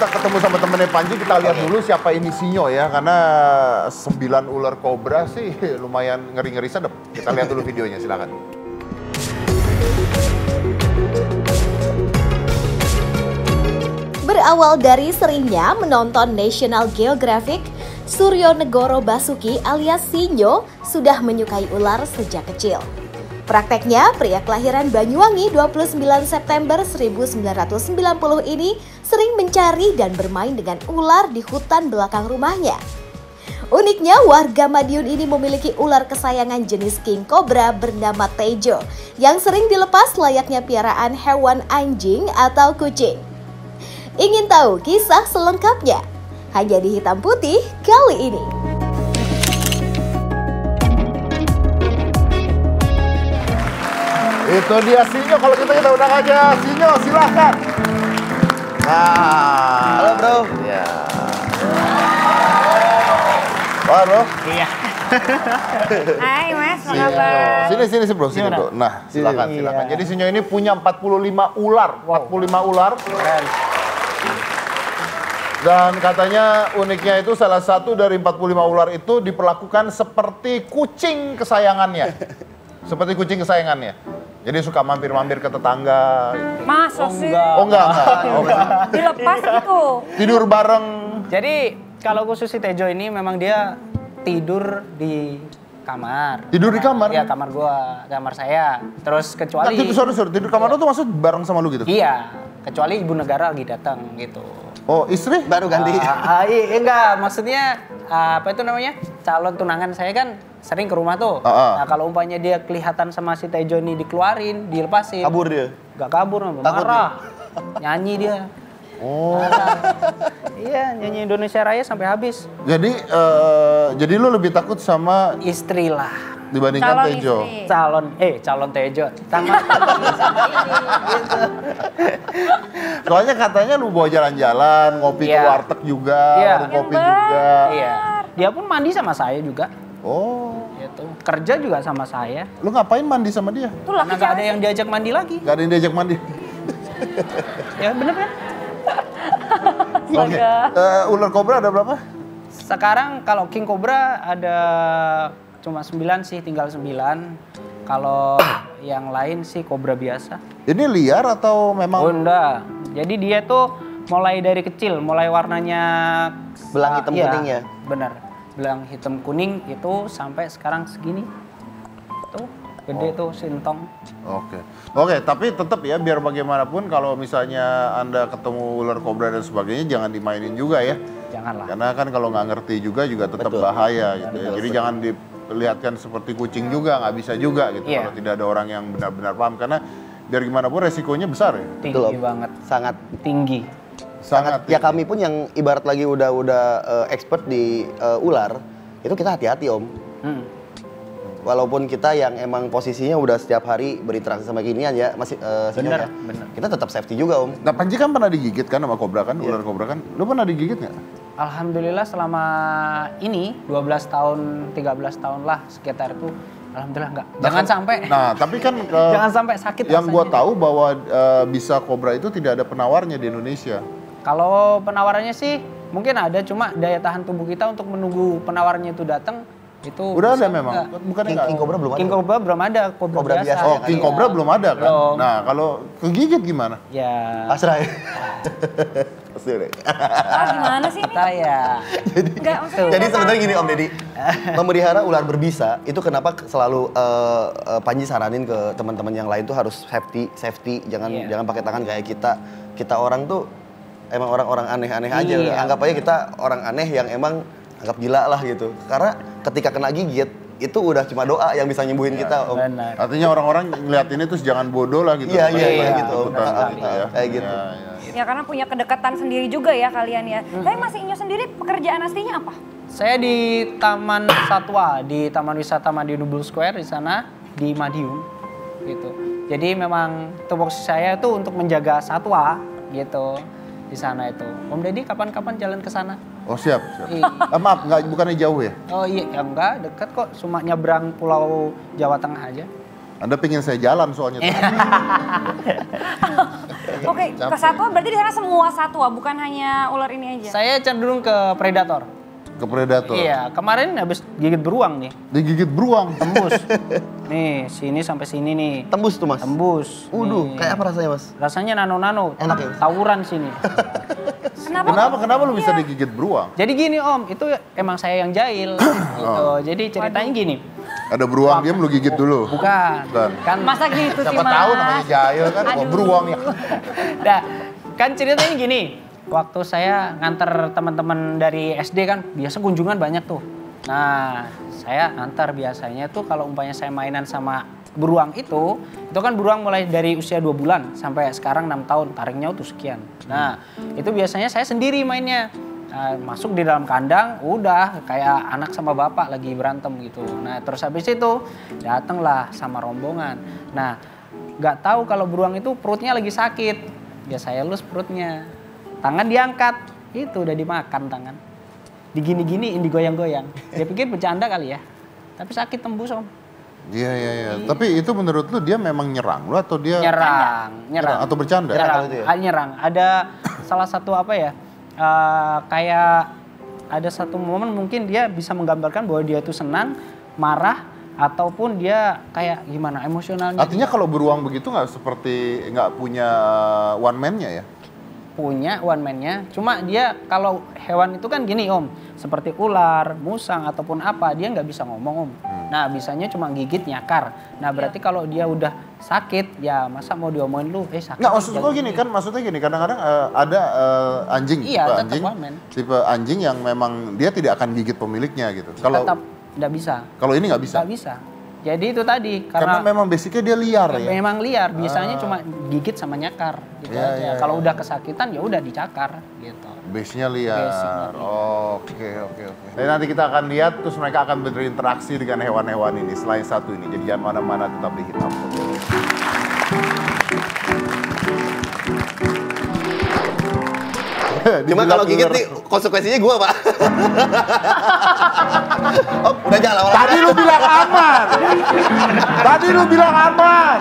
kita ketemu sama temennya Panji, kita lihat dulu siapa ini Sinyo ya. Karena sembilan ular kobra sih lumayan ngeri-ngeri sedep. Kita lihat dulu videonya, silakan. Berawal dari seringnya menonton National Geographic, Suryo Negoro Basuki alias Sinyo sudah menyukai ular sejak kecil. Prakteknya, pria kelahiran Banyuwangi 29 September 1990 ini sering mencari dan bermain dengan ular di hutan belakang rumahnya. Uniknya, warga Madiun ini memiliki ular kesayangan jenis king cobra bernama Tejo yang sering dilepas layaknya piaraan hewan anjing atau kucing. Ingin tahu kisah selengkapnya? Hanya di hitam putih kali ini. Itu dia Sinyo, kalau kita kita undang aja Sinyo, silakan. Nah. Halo bro. Ya. Wah bro. Iya. Hai Mas, apa kabar? Sini sini sih bro, sini bro. Nah, silakan Sini. silakan. Iya. Jadi Sinyo ini punya 45 ular, 45 ular. Keren. Dan katanya uniknya itu salah satu dari 45 ular itu diperlakukan seperti kucing kesayangannya. seperti kucing kesayangannya. Jadi suka mampir-mampir ke tetangga. Masa sih? Oh enggak, enggak. Oh, enggak. Dilepas gitu? Tidur bareng. Jadi kalau khusus si Tejo ini memang dia tidur di kamar. Tidur di kamar? Iya, kamar gua, kamar saya. Terus Nah, kecuali tidur, sorry, sorry, tidur kamar lu tuh maksud bareng sama lu gitu? Iya, kecuali ibu negara lagi datang gitu. Oh, istri? Baru ganti. Ah, ah, iya, enggak, maksudnya ah, apa itu namanya? Calon tunangan saya kan sering ke rumah tuh. Ah, ah. Nah, kalau umpamanya dia kelihatan sama si Tejo ini dikeluarin, dilepasin. Kabur dia. Gak kabur, Takut marah. Nyanyi dia. Oh. Iya, nyanyi Indonesia Raya sampai habis. Jadi eh, jadi lu lebih takut sama Istri lah. Dibandingkan Calon Tejo. istri. Calon, eh calon Tejo. Sama, sama ini, gitu. Soalnya katanya lu bawa jalan-jalan, ngopi ke Iya. warteg juga, warung kopi juga. Iya. Dia pun mandi sama saya juga. Oh. Gitu. Kerja juga sama saya. Lu ngapain mandi sama dia? Tuh laki Karena gak ada yang diajak mandi lagi. Gak ada yang diajak mandi. Ya bener kan? Oke. Eh, ular kobra ada berapa? Sekarang kalau King Cobra ada cuma 9 sih, tinggal 9. Kalau yang lain sih Cobra biasa. Ini liar atau memang Oh enggak. Jadi dia tuh mulai dari kecil, mulai warnanya Belang hitam iya, kuning ya? Bener. Belang hitam kuning itu sampai sekarang segini. Tuh, gede Oh. tuh sintong. Oke. Oke, tapi tetap ya biar bagaimanapun kalau misalnya Anda ketemu ular kobra dan sebagainya jangan dimainin juga ya. Janganlah. Karena kan kalau nggak ngerti juga juga tetap Betul. bahaya gitu ya. Jadi betul. jangan dilihatkan seperti kucing juga, nggak bisa juga gitu Iya. kalau tidak ada orang yang benar-benar paham karena biar gimana pun resikonya besar ya. Tinggi Betul, banget. Sangat Tinggi. Sangat. ya kami pun yang ibarat lagi udah udah eh, expert di eh, ular, itu kita hati-hati Om. Hmm. Walaupun kita yang emang posisinya udah setiap hari berinteraksi sama ginian ya, masih Sinyo Bener, ya. bener. Kita tetap safety juga Om. Nah, Panji kan pernah digigit kan sama kobra kan, Iya. ular kobra kan. Lu pernah digigit nggak? Alhamdulillah selama ini 12 tahun, 13 tahun lah sekitar itu alhamdulillah enggak. Jangan sampai Nah, tapi kan eh, jangan sampai sakit yang gua rasanya. tahu bahwa eh, bisa kobra itu tidak ada penawarnya di Indonesia. Kalau penawarannya sih mungkin ada cuma daya tahan tubuh kita untuk menunggu penawarnya itu datang itu Udah ada memang. enggak. Bukan King, enggak. King Cobra belum ada. King Cobra belum ada, Cobra, Cobra biasa. biasa Oh, yang King ada. Cobra belum ada kan? Belum. Nah, kalau kegigit gimana? Ya, Pasrah ya. Pasti deh. Ah gimana sih ini? kita ya. Jadi nggak sebenarnya gini Om Deddy, memelihara ular berbisa itu kenapa selalu eh, Panji saranin ke teman-teman yang lain tuh harus safety, safety, jangan Iya. jangan pakai tangan kayak kita. Kita orang tuh emang orang-orang aneh-aneh aja. Iya. udah. Anggap aja kita orang aneh yang emang anggap gila lah gitu. Karena ketika kena gigit itu udah cuma doa yang bisa nyembuhin kita Om. Benar. Artinya orang-orang ngeliat ini terus jangan bodoh lah gitu. Iya, iya, iya, gitu. gitu ya. Kayak gitu. Iya, iya. Ya karena punya kedekatan sendiri juga ya kalian ya. Tapi Mas Inyo sendiri pekerjaan aslinya apa? Saya di Taman Satwa di Taman Wisata Madiun Ubul Square di sana di Madiun gitu. Jadi memang tupoksi saya itu untuk menjaga satwa gitu di sana itu. Om Deddy kapan-kapan jalan ke sana? Oh siap, siap. Iya. Ah, maaf, nggak, bukannya jauh ya? Oh iya, ya enggak, dekat kok. Cuma nyebrang pulau Jawa Tengah aja. Anda pingin saya jalan soalnya. Oke, ke Capek. satwa berarti di sana semua satwa, bukan hanya ular ini aja. Saya cenderung ke predator. Ke predator. Iya, kemarin habis gigit beruang nih, Digigit beruang. tembus. nih, sini sampai sini nih. Tembus tuh mas. Tembus. Waduh, Nih. kayak apa rasanya mas? Rasanya nano-nano. Enak ya, Mas? Tawuran sini. Kenapa? Kenapa kenapa lu bisa Iya. digigit beruang? Jadi gini Om, itu emang saya yang jahil. gitu. Jadi ceritanya gini. Ada beruang diam lu gigit dulu. Bukan. Bukan. Kan Masa gitu sih, Siapa tahu namanya jahil kan, oh, Aduh. beruang ya. Nah, kan ceritanya gini. Waktu saya nganter teman-teman dari SD kan, biasa kunjungan banyak tuh. Nah, saya antar biasanya tuh kalau umpamanya saya mainan sama beruang itu, itu kan beruang mulai dari usia 2 bulan sampai sekarang 6 tahun, taringnya tuh sekian. Nah, itu biasanya saya sendiri mainnya. Nah, masuk di dalam kandang, udah kayak anak sama bapak lagi berantem gitu. Nah, terus habis itu datanglah sama rombongan. Nah, nggak tahu kalau beruang itu perutnya lagi sakit. Ya saya lus perutnya. Tangan diangkat, itu udah dimakan tangan. Digini-giniin, digoyang-goyang. Dia pikir bercanda kali ya. Tapi sakit tembus om. Iya iya iya. Tapi itu menurut lu dia memang nyerang lu atau dia Nyerang, nyerang. Atau bercanda? Nyerang, Kalau itu ya? ah, nyerang. Ada salah satu apa ya? eh, kayak ada satu momen mungkin dia bisa menggambarkan bahwa dia itu senang, marah, ataupun dia kayak gimana emosionalnya. Artinya kalau beruang begitu nggak seperti nggak punya one man-nya ya? Punya one man-nya. Cuma dia kalau hewan itu kan gini om, seperti ular, musang ataupun apa, dia nggak bisa ngomong om. Hmm. Nah bisanya cuma gigit nyakar. Nah berarti kalau dia udah sakit, ya masa mau diomongin lu, eh sakit. Nggak maksud jangan gua gini kan maksudnya gini kadang-kadang eh, ada eh, anjing Iya, tipe anjing one man. tipe anjing yang memang dia tidak akan gigit pemiliknya gitu. Kalau nggak bisa. kalau ini nggak bisa. Nggak bisa. Jadi itu tadi Karena, karena, memang basicnya dia liar ya. memang liar, bisanya cuma gigit sama nyakar gitu Iya, aja. iya, kalau iya. udah kesakitan ya udah dicakar gitu. Base-nya liar. Oke, oke, oke. Dan nanti kita akan lihat terus mereka akan berinteraksi dengan hewan-hewan ini selain satu ini. Jadi jangan mana-mana tetap di hitam. Cuma kalau gigit nih konsekuensinya gua pak. oh, udah jalan. Tadi lu bilang aman. Tadi lu bilang aman.